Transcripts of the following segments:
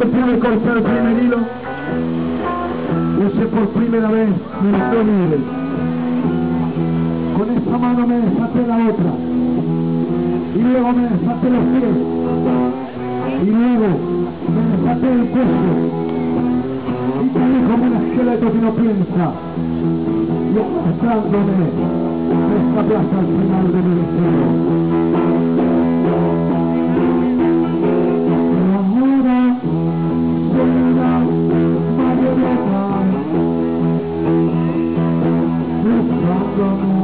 el primer concierto femenino, por primera vez me entró libre. Con esta mano me desaté la otra, y luego me desaté los pies, y luego me desaté el cuello, y te dijo un esqueleto que no piensa, y arrastrándome esta plaza al final de mi destino. broken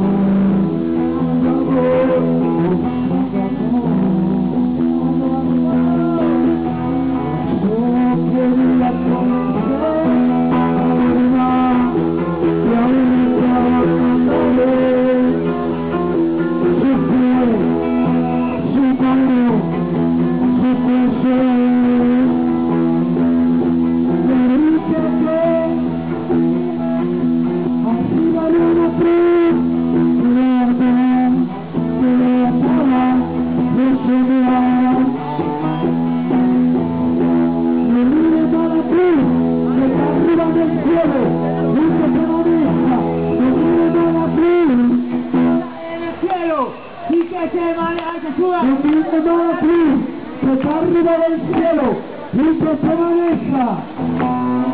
Lucio Samanesca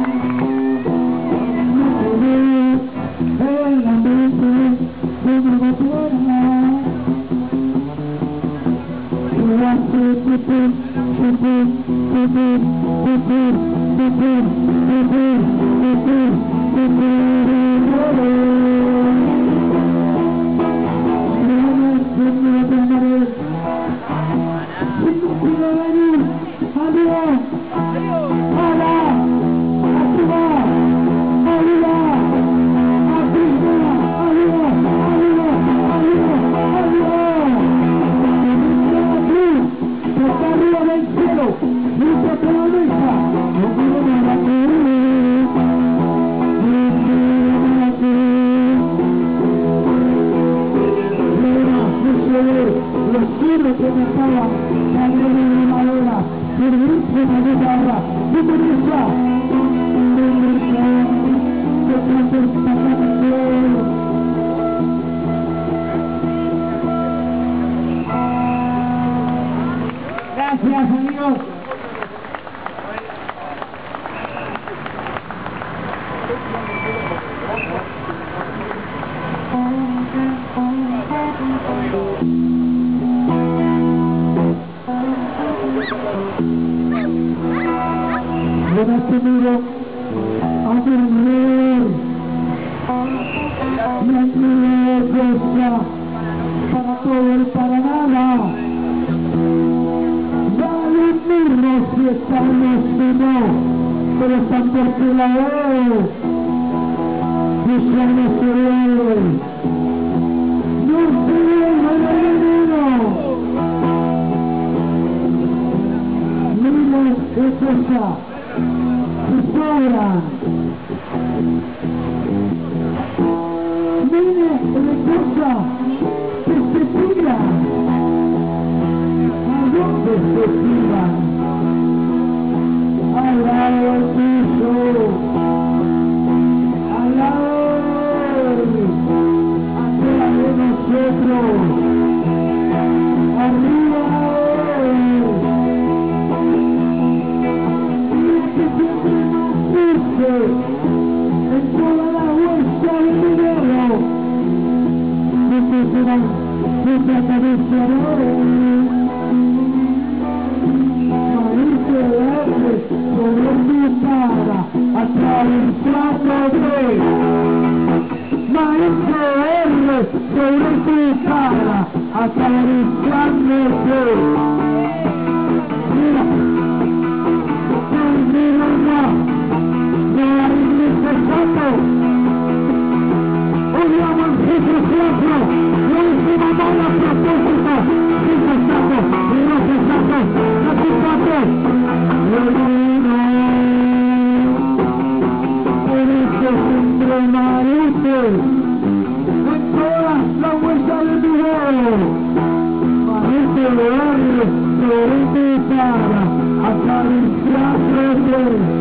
Dengan. interpeladores, sus servidores. No pierdan el veneno. Miren qué cosa. I said it's me this Ataricia Prete.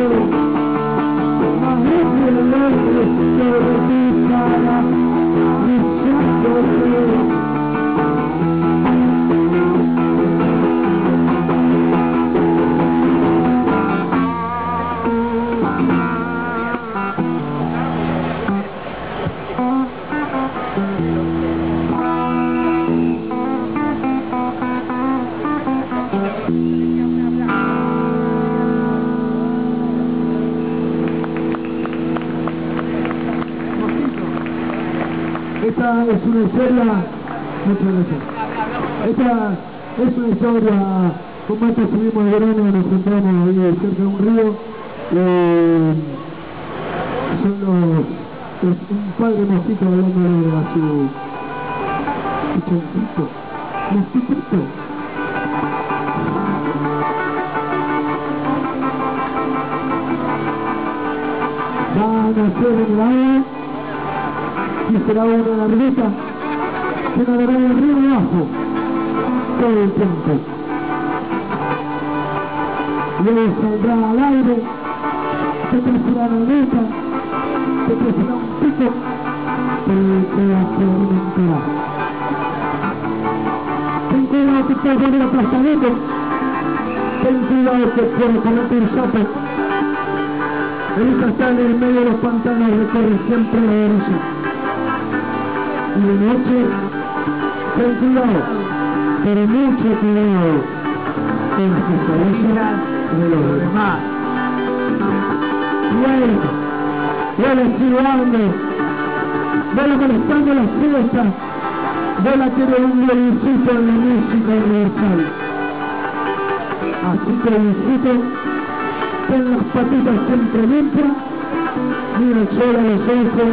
Thank you. Es una historia, muchas gracias. Esta es una historia, como antes subimos de verano, nos juntamos ahí cerca de un río. Eh, son los, un padre mosquito hablándole a su pichoncito. Mosquitito. Va a nacer en el y será una larguita que nadará el río abajo. Todo el tiempo. Luego saldrá al aire, se crecerá la aleta, se crecerá un pico, pero el se alimentará. Ten cuidado que está lleno de aplastamiento, ten cuidado que puede cometer sapo. Ahorita sale en medio de los pantanos, recorre siempre la derecha y de noche, cuidado, pero mucho cuidado con las pesadillas de los demás. Bueno, vuela silbando, vuela molestando las fiestas, vuela tiene un violincito en la música universal. Así que violíncito, ten las patitas siempre limpias, mira el sol a los ojos,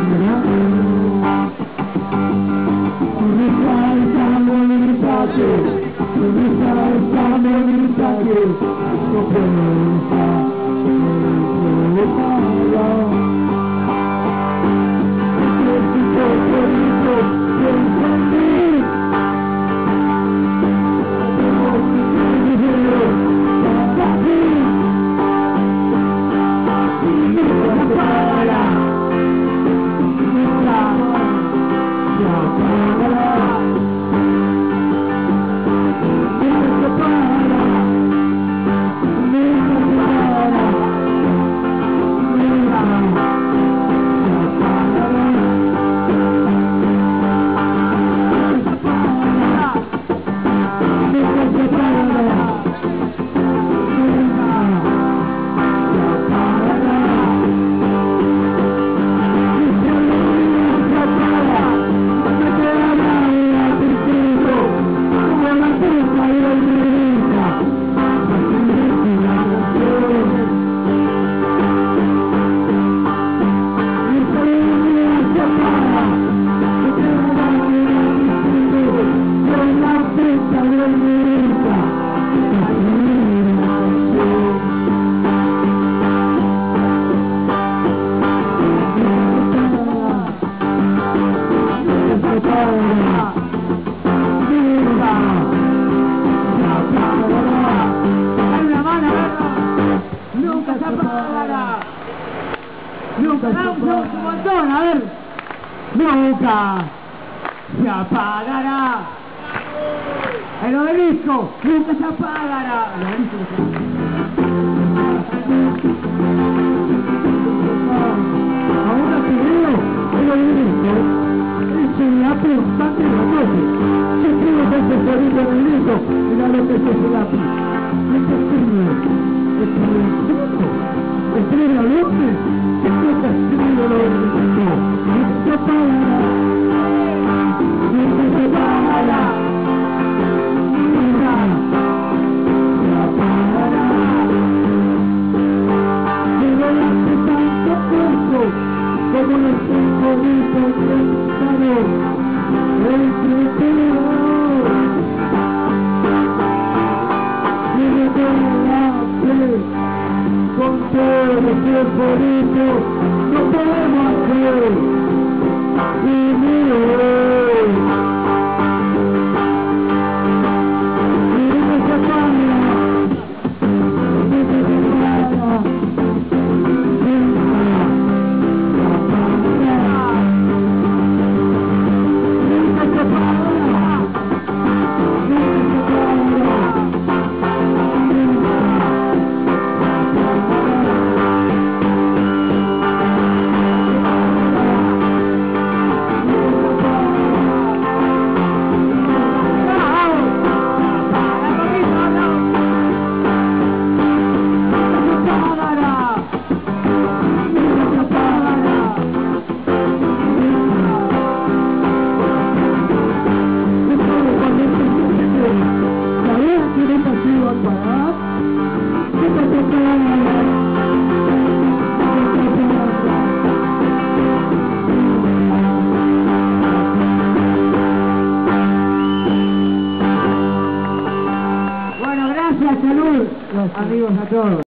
bonita que, tu risa es tan bonita Nunca se apagará. un montón, a ver. Nunca se apagará. El obelisco nunca se apagará. El obelisco. Ahora te veo, pero listo. Es el lápiz bastante grandote. Yo escribo con tesorito en el libro. Mira lo que es ese lápiz. Este el. Y Lord.